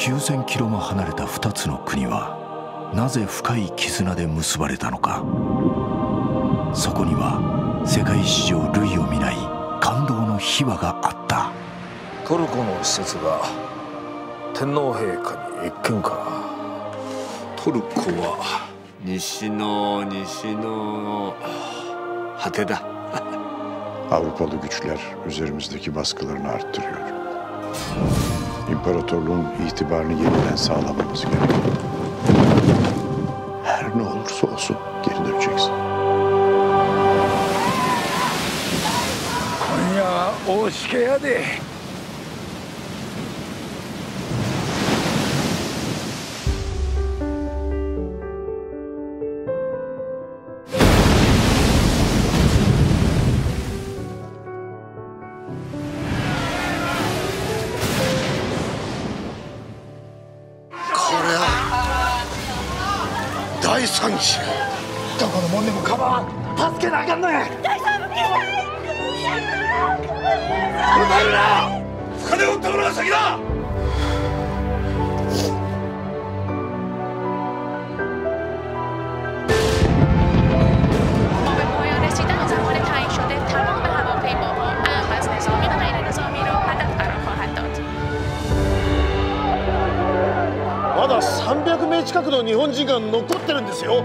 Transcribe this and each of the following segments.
数千キロも離れた2つの国はなぜ深い絆で結ばれたのか。そこには世界史上類を見ない感動の秘話があった。トルコの施設が天皇陛下に謁見か。トルコは西の西の果てだ。Avrupalı güçler üzerimizdeki baskılarını arttırıyor. İmparatorluğun itibarını yeniden sağlamamız gerekiyor. Her ne olursa olsun geri döneceksin. Konya, o hadi. 大惨事どこのもんでも構わん。助けなあかんのや。金を売ったのが先だ300名近くの日本人が残ってるんですよ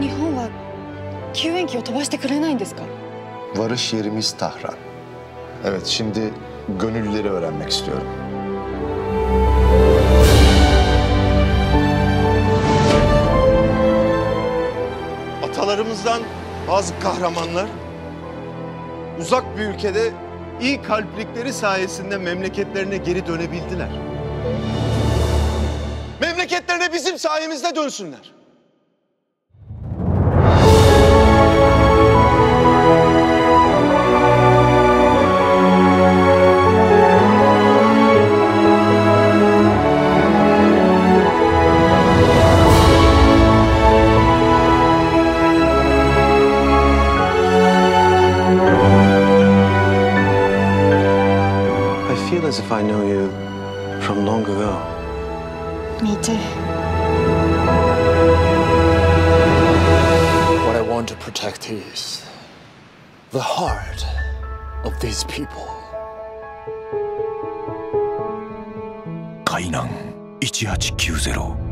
日本は救援機を飛ばしてくれないんですか Varış yerimiz Tahran. Evet şimdi gönüllüleri öğrenmek istiyorum. Atalarımızdan bazı kahramanlar uzak bir ülkede iyi kalplikleri sayesinde memleketlerine geri dönebildiler. Memleketlerine bizim sayemizde dönsünler. I feel as if I know you from long ago. Me too. What I want to protect is the heart of these people 海難1890